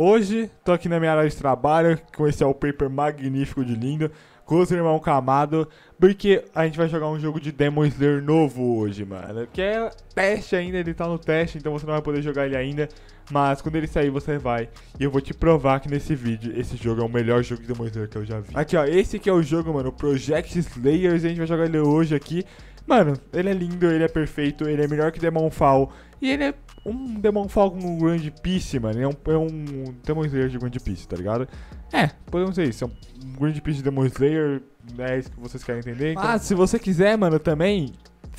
hoje tô aqui na minha área de trabalho com esse wallpaper magnífico de lindo, com o irmão Camado, porque a gente vai jogar um jogo de Demon Slayer novo hoje, mano. Que é teste ainda, ele tá no teste, então você não vai poder jogar ele ainda. Mas quando ele sair, você vai. E eu vou te provar que nesse vídeo, esse jogo é o melhor jogo de Demon Slayer que eu já vi. Aqui, ó, esse aqui é o jogo, mano, Project Slayers. A gente vai jogar ele hoje aqui. Mano, ele é lindo, ele é perfeito, ele é melhor que Demonfall. E ele é um Demonfall com um Grand Peace, mano. É um, é um Demon Slayer de Grand Peace, tá ligado? É, podemos dizer isso. É um Grand Peace de Demon Slayer. É isso que vocês querem entender. Então... Ah, se você quiser, mano, também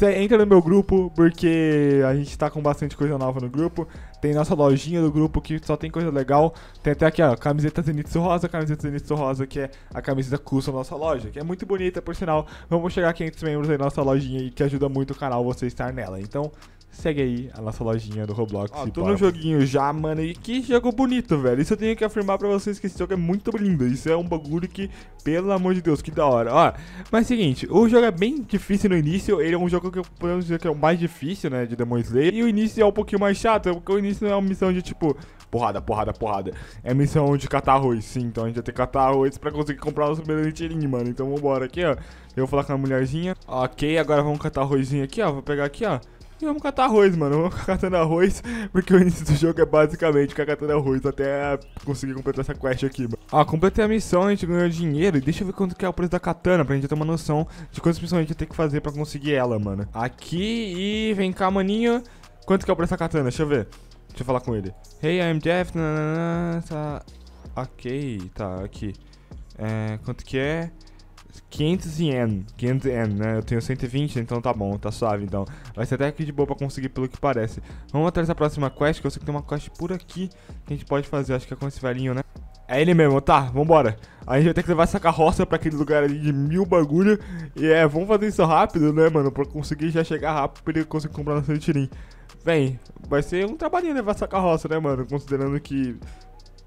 entra no meu grupo, porque a gente tá com bastante coisa nova no grupo. Tem nossa lojinha do grupo que só tem coisa legal. Tem até aqui, ó, camiseta Zenitsu Rosa, camiseta Zenitsu Rosa, que é a camiseta custom da nossa loja, que é muito bonita, por sinal. Vamos chegar a 500 membros aí nossa lojinha e que ajuda muito o canal você estar nela. Então, segue aí a nossa lojinha do Roblox. Ó, tô no joguinho já, mano, e que jogo bonito, velho. Isso eu tenho que afirmar pra vocês que esse jogo é muito lindo. Isso é um bagulho que, pelo amor de Deus, que da hora. Ó, mas é o seguinte, o jogo é bem difícil no início. Ele é um jogo que podemos dizer que é o mais difícil, né, de Demon Slayer. E o início é um pouquinho mais chato, porque o início não é uma missão de tipo porrada, porrada, porrada. É missão de catar arroz, sim. Então a gente vai ter que catar arroz pra conseguir comprar os primeiros tirinhos, mano. Então vambora aqui, ó. Eu vou falar com a mulherzinha. Ok, agora vamos catar arrozinho aqui, ó. Vou pegar aqui, ó. E vamos catar arroz, mano. Vamos ficar catando arroz, porque o início do jogo é basicamente ficar catando arroz até conseguir completar essa quest aqui, mano. Ah, completei a missão, a gente ganhou dinheiro. E deixa eu ver quanto que é o preço da katana, pra gente ter uma noção de quantas missões a gente ter que fazer pra conseguir ela, mano. Aqui e vem cá, maninho. Quanto que é o preço da katana? Deixa eu ver. Deixa eu falar com ele. Hey, I'm Jeff. Nanana, tá. Ok, tá, aqui. É, quanto que é? 500 yen, 500 yen, né? Eu tenho 120, então tá bom, tá suave, então. Vai ser até aqui de boa pra conseguir, pelo que parece. Vamos atrás da próxima quest, que eu sei que tem uma quest por aqui que a gente pode fazer, acho que é com esse velhinho, né? É ele mesmo, tá, vambora. A gente vai ter que levar essa carroça pra aquele lugar ali de mil bagulho. E é, vamos fazer isso rápido, né, mano? Pra conseguir já chegar rápido pra ele conseguir comprar nosso tirinho. Vem, vai ser um trabalhinho levar essa carroça, né, mano? Considerando que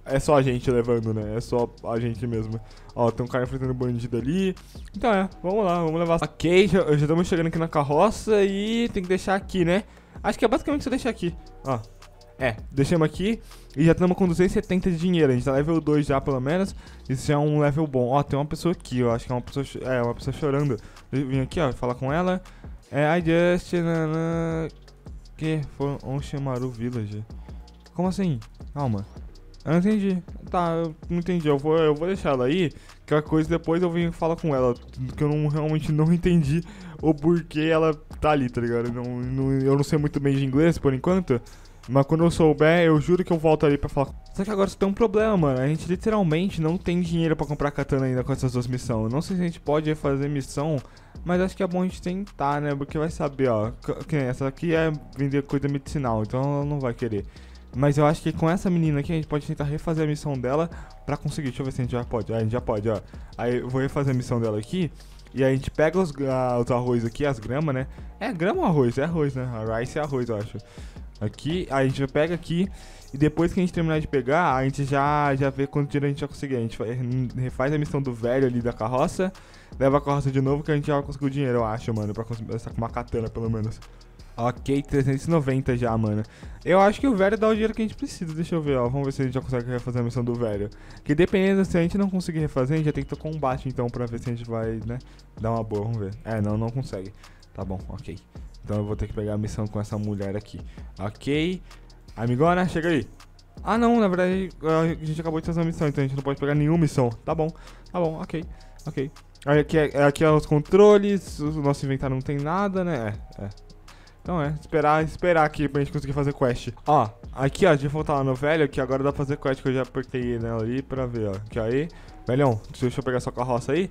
é só a gente levando, né? É só a gente mesmo. Ó, tem um cara enfrentando bandido ali. Então é, vamos lá, vamos levar. Ok, já, já estamos chegando aqui na carroça e tem que deixar aqui, né? Acho que é basicamente só deixar aqui. Ó, é, deixamos aqui e já estamos com 270 de dinheiro. A gente tá level 2 já, pelo menos. Isso já é um level bom. Ó, tem uma pessoa aqui, ó. Acho que é uma pessoa, é, uma pessoa chorando. Eu vim aqui, ó, falar com ela. É, I just... Que? Foi um Shimaru Village. Como assim? Calma. Não entendi. Tá, eu não entendi. Eu vou, eu vou deixar ela aí. Que a coisa depois eu venho falar com ela. Que eu não, realmente não entendi o porquê ela tá ali, tá ligado? Não, não, eu não sei muito bem de inglês por enquanto. Mas quando eu souber, eu juro que eu volto ali pra falar. Só que agora você tem um problema, mano. A gente literalmente não tem dinheiro pra comprar katana ainda com essas duas missões. Não sei se a gente pode fazer missão, mas acho que é bom a gente tentar, né? Porque vai saber, ó. Que essa aqui é vender coisa medicinal, então ela não vai querer. Mas eu acho que com essa menina aqui a gente pode tentar refazer a missão dela pra conseguir. Deixa eu ver se a gente já pode. Ah, a gente já pode, ó. Aí eu vou refazer a missão dela aqui. E a gente pega os, uh, os arroz aqui, as gramas, né? É grama ou arroz? É arroz, né? A rice é arroz, eu acho. Aqui, a gente pega aqui. E depois que a gente terminar de pegar, a gente já, já vê quanto dinheiro a gente vai conseguir. A gente refaz a missão do velho ali da carroça. Leva a carroça de novo que a gente já vai conseguir o dinheiro, eu acho, mano. Pra conseguir com uma katana, pelo menos. Ok, 390 já, mano. Eu acho que o velho dá o dinheiro que a gente precisa. Deixa eu ver, ó. Vamos ver se a gente já consegue refazer a missão do velho. Que dependendo, se a gente não conseguir refazer, a gente já tem que ter combate, então, pra ver se a gente vai, né, dar uma boa. Vamos ver. É, não, não consegue. Tá bom, ok. Então eu vou ter que pegar a missão com essa mulher aqui. Ok. Amigona, chega aí. Ah, não, na verdade, a gente acabou de fazer uma missão, então a gente não pode pegar nenhuma missão. Tá bom, tá bom, ok, ok. Aqui é, aqui é os controles, o nosso inventário não tem nada, né? É, é. Então é, esperar, esperar aqui pra gente conseguir fazer quest. Ó, aqui ó, de voltar lá no velho, que agora dá pra fazer quest, que eu já apertei nela ali pra ver, ó. Aqui aí. Velhão, deixa eu pegar sua carroça aí.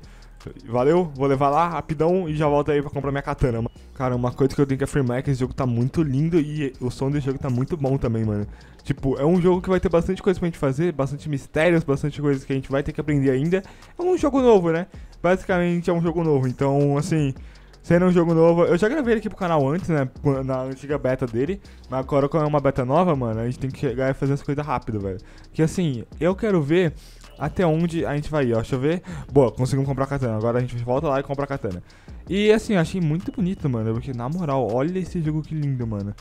Valeu, vou levar lá rapidão e já volto aí pra comprar minha katana. Cara, uma coisa que eu tenho que afirmar é que esse jogo tá muito lindo e o som desse jogo tá muito bom também, mano. Tipo, é um jogo que vai ter bastante coisa pra gente fazer, bastante mistérios, bastante coisas que a gente vai ter que aprender ainda. É um jogo novo, né? Basicamente é um jogo novo, então, assim... Sendo um jogo novo, eu já gravei ele aqui pro canal antes, né? Na antiga beta dele. Mas agora, quando é uma beta nova, mano, a gente tem que chegar e fazer as coisas rápido, velho. Que assim, eu quero ver até onde a gente vai ir, ó. Deixa eu ver. Boa, conseguimos comprar a katana. Agora a gente volta lá e compra a katana. E assim, eu achei muito bonito, mano. Porque na moral, olha esse jogo que lindo, mano.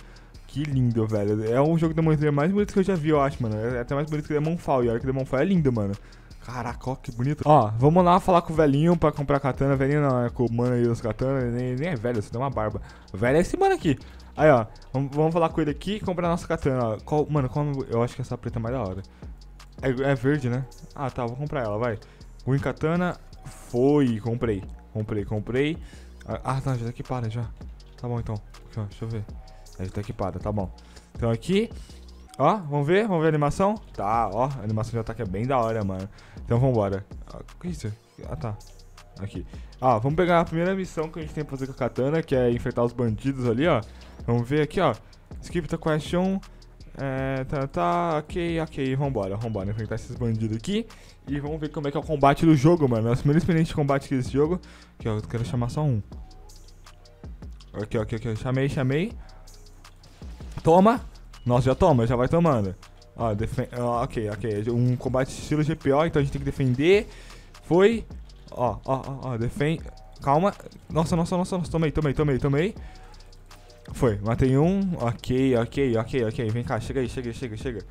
Que lindo, velho. É um jogo de Demon Slayer mais bonito que eu já vi, eu acho, mano. É até mais bonito que Demonfall. E olha que Demonfall é lindo, mano. Caraca, ó, que bonito. Ó, vamos lá falar com o velhinho pra comprar katana. Velhinho não, é com o mano aí das katanas. Nem, nem é velho, você tem uma barba. Velho é esse mano aqui. Aí, ó. Vamos, falar com ele aqui e comprar a nossa katana, ó. Qual, mano, qual, eu acho que essa preta é mais da hora. É, é verde, né? Ah, tá, vou comprar ela, vai. Green katana. Foi, comprei. Comprei, comprei. Ah, ah, tá, já tá equipada já. Tá bom então. Aqui, ó, deixa eu ver. Já tá equipada, tá bom. Então aqui. Ó, vamos ver? Vamos ver a animação? Tá, ó, a animação de ataque é bem da hora, mano. Então vambora. Ah, o que é isso? Ah, tá. Aqui. Ah, vamos pegar a primeira missão que a gente tem pra fazer com a katana, que é enfrentar os bandidos ali, ó. Vamos ver aqui, ó. Skip the question. É, tá, tá, ok, ok, vambora, vambora, enfrentar esses bandidos aqui E vamos ver como é que é o combate do jogo, mano Nossa primeira experiência de combate aqui desse jogo Aqui, ó, eu quero chamar só um Aqui, ó, aqui, chamei, chamei Toma Nossa, já toma, já vai tomando Ó, ó, ok, ok, um combate estilo GPO, então a gente tem que defender Foi Ó, ó, ó, ó, defende Calma Nossa, nossa, nossa, nossa, tomei, tomei, tomei, tomei foi, matei um. Ok, ok, ok, ok. Vem cá, chega aí, chega, chega, chega.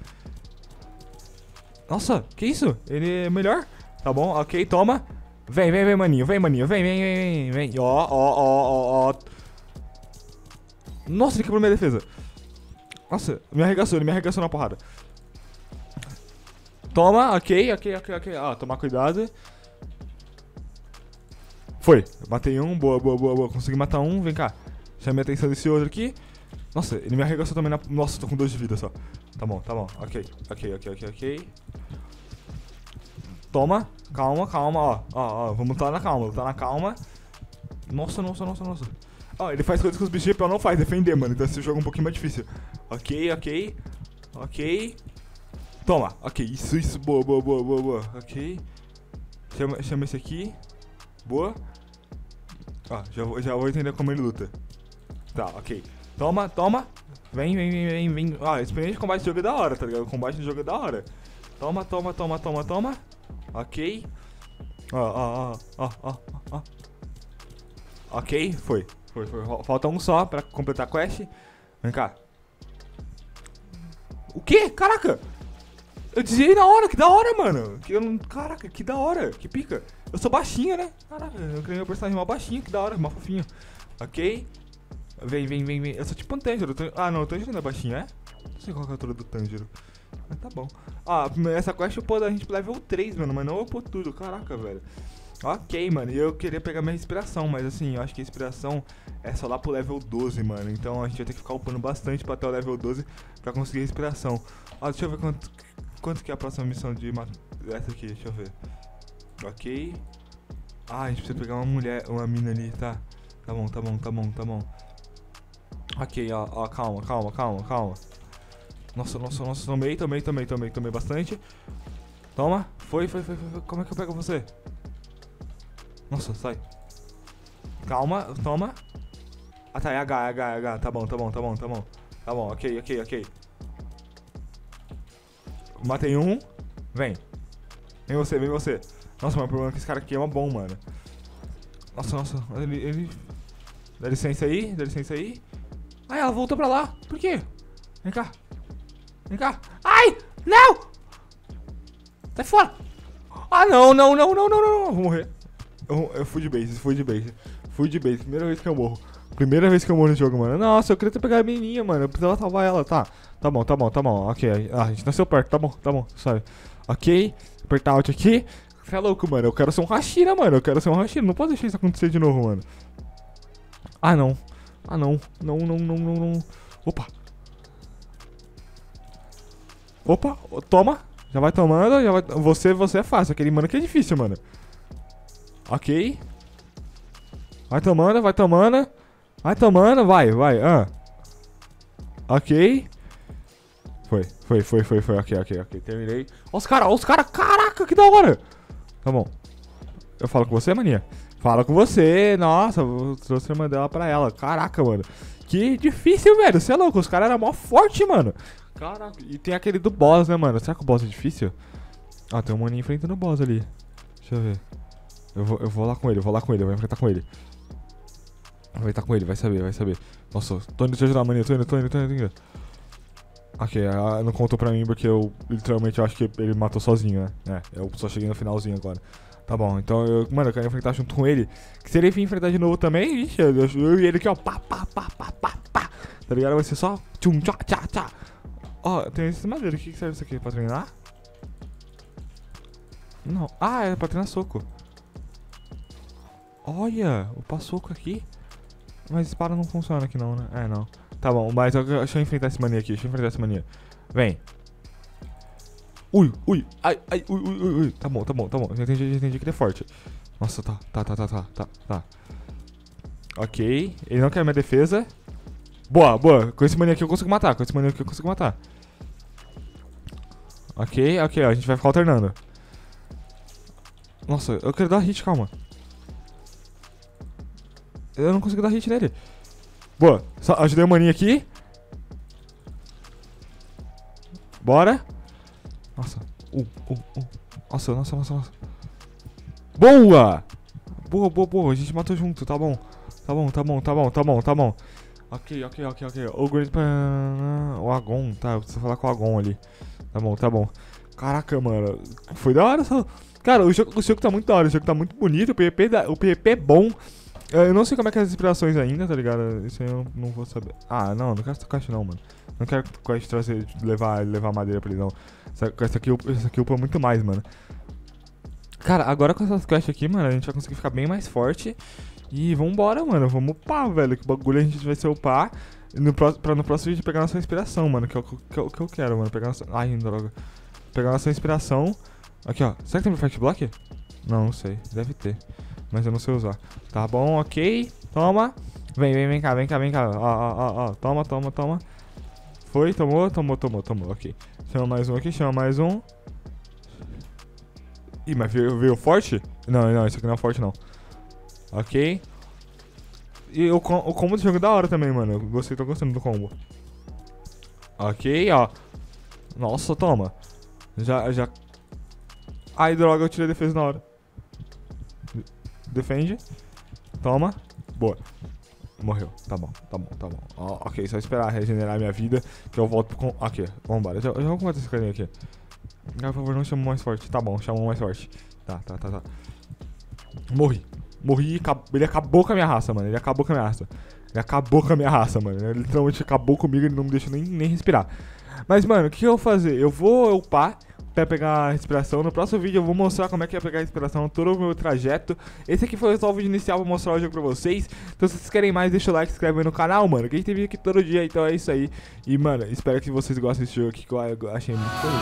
Nossa, que isso? Ele é melhor? Tá bom, ok, toma. Vem, vem, vem, maninho, vem, maninho, vem, vem, vem, vem, vem. Ó, ó, ó, ó, ó. Nossa, ele quebrou minha defesa. Nossa, me arregaçou, ele me arregaçou na porrada. Toma, ok, ok, ok, ok. Ah, tomar cuidado. Foi, matei um, boa, boa, boa, boa. Consegui matar um, vem cá. Chamei a atenção desse outro aqui. Nossa, ele me arregaçou também na... Nossa, tô com dois de vida só. Tá bom, tá bom. Ok, ok, ok, ok, ok. Toma. Calma, calma, ó. Ó, ó, vamos lutar na calma, lutar na calma. Nossa, nossa, nossa, nossa. Ó, ele faz coisas que os bichos não faz, defender, mano. Então esse jogo é um pouquinho mais difícil. Ok, ok. Ok. Toma. Ok, isso, isso. Boa, boa, boa, boa, boa. Ok. Chama, chama esse aqui. Boa. Ó, já, já vou entender como ele luta. Tá, ok. Toma, toma. Vem, vem, vem, vem, vem. Ó, a experiência de combate de jogo é da hora, tá ligado? O combate de jogo é da hora. Toma, toma, toma, toma, toma. Ok. Ó, ó, ó, ó, ó. Ok, foi. Foi, foi. Falta um só pra completar a quest. Vem cá. O quê? Caraca! Eu dizia na hora, que da hora, mano. Que eu não... Caraca, que da hora, que pica. Eu sou baixinho, né? Caraca, eu criei meu personagem mal baixinho, que da hora, mal fofinho. Ok. Vem, vem, vem, vem. Eu sou tipo um Tanjiro. Ah, não, o Tanjiro não é baixinho, é? Não sei qual é a altura do Tanjiro. Mas tá bom. Ah, essa quest eu pôr a gente level 3, mano. Mas não eu pôr tudo. Caraca, velho. Ok, mano. E eu queria pegar minha inspiração. Mas assim, eu acho que a inspiração é só lá pro level 12, mano. Então a gente vai ter que ficar upando bastante pra até o level 12 pra conseguir a inspiração. Ah, deixa eu ver quanto, quanto que é a próxima missão de... Essa aqui, deixa eu ver. Ok. Ah, a gente precisa pegar uma mulher, uma mina ali, tá? Tá bom, tá bom, tá bom, tá bom. Ok, ó, ó, calma, calma, calma, calma. Nossa, nossa, nossa, tomei, tomei, tomei, tomei, tomei bastante. Toma, foi, foi, foi, foi. Como é que eu pego você? Nossa, sai. Calma, toma. Ah tá, é H, é H, é H. Tá bom, tá bom, tá bom, tá bom. Tá bom, ok, ok, ok. Matei um. Vem. Vem você, vem você. Nossa, mas o problema é que esse cara aqui é uma bom, mano. Nossa, nossa. Ele, ele... Dá licença aí, dá licença aí. Ai, ela voltou pra lá. Por quê? Vem cá. Vem cá. Ai! Não! Sai fora! Ah, não, não, não, não, não, não, Vou morrer. Eu, eu fui de base, fui de base. Fui de base. Primeira vez que eu morro. Primeira vez que eu morro no jogo, mano. Nossa, eu queria ter pegado a menininha, mano. Eu precisava salvar ela, tá. Tá bom, tá bom, tá bom. Ok. Ah, a gente nasceu perto, tá bom, tá bom, sabe. Ok. Apertar Alt aqui. Você é louco, mano. Eu quero ser um Hashira, mano. Eu quero ser um Hashira. Não pode deixar isso acontecer de novo, mano. Ah, não. Ah, não. Não, não, não, não, não. Opa. Opa, toma. Já vai tomando, já vai... Você, você é fácil. Aquele mano que é difícil, mano. Ok. Vai tomando, vai tomando. Vai tomando, vai, vai. Ah. Ok. Foi, foi, foi, foi, foi. Ok, ok, ok. Terminei. Olha os caras, olha os caras. Caraca, que da hora. Tá bom. Eu falo com você, maninha? Fala com você. Nossa, trouxe a irmã dela pra ela. Caraca, mano. Que difícil, velho. Você é louco. Os caras eram mó forte, mano. Caraca. E tem aquele do boss, né, mano? Será que o boss é difícil? Ah, tem um maninho enfrentando o boss ali. Deixa eu ver. Eu vou, eu vou lá com ele, eu vou lá com ele, eu vou enfrentar com ele. Vai estar com ele, vai saber, vai saber. Nossa, tô indo te ajudar, maninho. Tô indo, tô indo, tô indo. Tô indo. Ok, ah, não contou pra mim porque eu literalmente eu acho que ele matou sozinho, né? É, eu só cheguei no finalzinho agora. Tá bom, então eu, mano, eu quero enfrentar junto com ele. Que se ele vir enfrentar de novo também, ixi, eu, eu e ele aqui, ó, pá, pá, pá, pá, pá, pá. Tá ligado? Vai ser só tchum, tchá, tchá, tchá. Ó, tem esse madeira, o que, que serve isso aqui? Pra treinar? Não. Ah, é pra treinar soco. Olha, o passoco aqui. Mas espada não funciona aqui não, né? É, não. Tá bom, mas eu, deixa eu enfrentar esse mania aqui. Deixa eu enfrentar essa mania. Vem. Ui, ui, ai, ai, ui, ui, ui, ui. Tá bom, tá bom, tá bom. Já entendi, já entendi que ele é forte. Nossa, tá, tá, tá, tá, tá, tá, tá. Ok. Ele não quer minha defesa. Boa, boa. Com esse mania aqui eu consigo matar. Com esse mania aqui eu consigo matar. Ok, ok, ó, a gente vai ficar alternando. Nossa, eu quero dar hit, calma. Eu não consigo dar hit nele. Boa. Só ajudei o maninho aqui. Bora. Nossa. Uh, uh, uh. Nossa, nossa, nossa, nossa. Boa! Boa, boa, boa. A gente matou junto, tá bom. Tá bom, tá bom, tá bom, tá bom, tá bom. Ok, ok, ok, ok. O Great O Agon, tá. Eu preciso falar com o Agon ali. Tá bom, tá bom. Caraca, mano. Foi da hora só. Cara, o jogo, o jogo tá muito da hora. O jogo tá muito bonito. O PvP, da, o PvP é bom. Eu não sei como é que é as inspirações ainda, tá ligado? Isso aí eu não vou saber. Ah, não, não quero essa caixa não, mano. Não quero quest trazer, levar, levar madeira pra ele não. Essa, essa aqui, essa aqui upa muito mais, mano. Cara, agora com essas quests aqui, mano, a gente vai conseguir ficar bem mais forte. E vambora, mano. Vamos upar, velho. Que bagulho a gente vai ser upar. No, pra no próximo vídeo pegar nossa inspiração, mano. Que é o que, que, que eu quero, mano. Pegar nossa. Ai, droga. Pegar nossa inspiração. Aqui, ó. Será que tem Perfect Block? Não, não sei. Deve ter mas eu não sei usar. Tá bom, ok. Toma. Vem, vem, vem cá, vem cá, vem cá. Ó, ó, ó, ó. Toma, toma, toma. Foi, tomou, tomou, tomou, tomou. Ok. Chama mais um aqui, chama mais um. Ih, mas veio, veio forte? Não, não, isso aqui não é forte, não. Ok. E o, o combo do jogo é da hora também, mano. Eu gostei, tô gostando do combo. Ok, ó. Nossa, toma. Já, já... Ai, droga, eu tirei a defesa na hora. Defende. Toma. Boa. Morreu. Tá bom, tá bom, tá bom. Oh, ok, só esperar regenerar minha vida que eu volto com... Aqui, vambora. Eu já, vou combater esse carinha aqui. Por favor, não chama mais forte. Tá bom, chama mais forte. Tá, tá, tá, tá. Morri. Morri ele acabou com a minha raça, mano. Ele acabou com a minha raça. Ele acabou com a minha raça, mano. Ele literalmente acabou comigo, ele não me deixa nem, nem respirar. Mas, mano, o que eu vou fazer? Eu vou upar para pegar a respiração. No próximo vídeo eu vou mostrar como é que é pegar a respiração, todo o meu trajeto. Esse aqui foi só o vídeo inicial, vou mostrar o jogo pra vocês. Então se vocês querem mais, deixa o like, se inscreve aí no canal, mano. Que a gente tem vídeo aqui todo dia, então é isso aí. E, mano, espero que vocês gostem desse jogo aqui, que eu achei muito bonito.